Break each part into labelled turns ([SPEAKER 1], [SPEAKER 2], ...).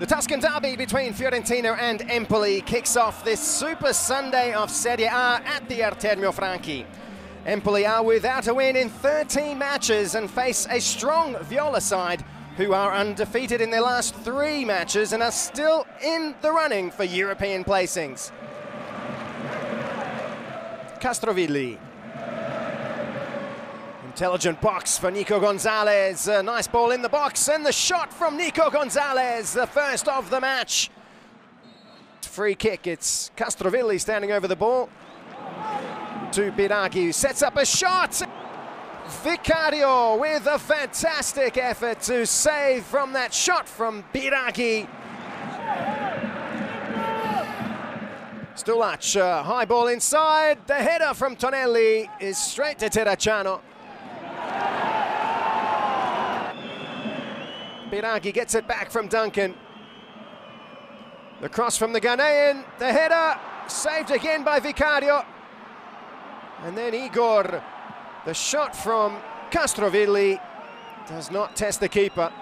[SPEAKER 1] The Tuscan derby between Fiorentina and Empoli kicks off this Super Sunday of Serie A at the Artemio Franchi. Empoli are without a win in 13 matches and face a strong Viola side who are undefeated in their last three matches and are still in the running for European placings. Castrovilli. Intelligent box for Nico Gonzalez. A nice ball in the box and the shot from Nico Gonzalez, the first of the match. Free kick, it's Castrovilli standing over the ball. To Biraghi, who sets up a shot. Vicario with a fantastic effort to save from that shot from Biraghi. Stulac, uh, high ball inside. The header from Tonelli is straight to Terracciano. Biraghi gets it back from Duncan. The cross from the Ghanaian. The header saved again by Vicario. And then Igor the shot from Castrovilli does not test the keeper.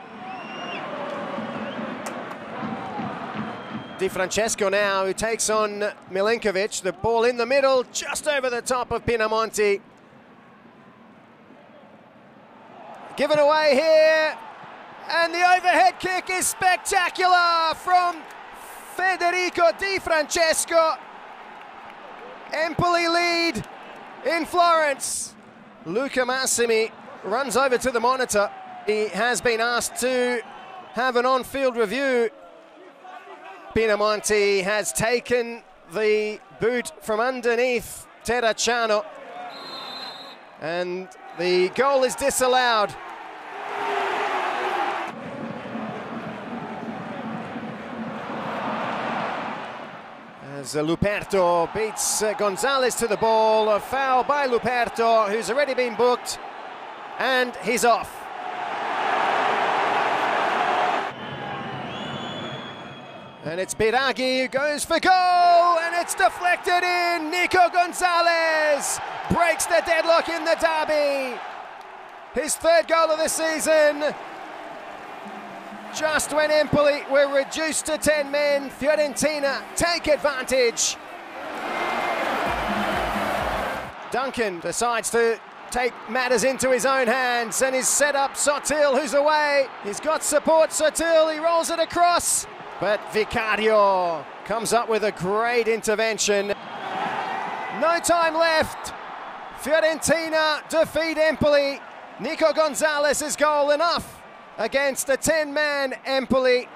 [SPEAKER 1] Di Francesco now, who takes on Milenkovic. The ball in the middle, just over the top of Pinamonti. Given away here, and the overhead kick is spectacular from Federico Di Francesco. Empoli lead in Florence. Luca Massimi runs over to the monitor. He has been asked to have an on-field review. Pinamonti has taken the boot from underneath Terracciano. And the goal is disallowed. As Luperto beats Gonzalez to the ball, a foul by Luperto, who's already been booked, and he's off. And it's Biraghi who goes for goal, and it's deflected in. Nico Gonzalez breaks the deadlock in the derby. His third goal of the season. Just when Empoli were reduced to 10 men, Fiorentina take advantage. Duncan decides to take matters into his own hands and he's set up Sottil, who's away. He's got support, Sottil, he rolls it across. But Vicario comes up with a great intervention. No time left. Fiorentina defeat Empoli. Nico Gonzalez's goal enough against a 10-man Empoli.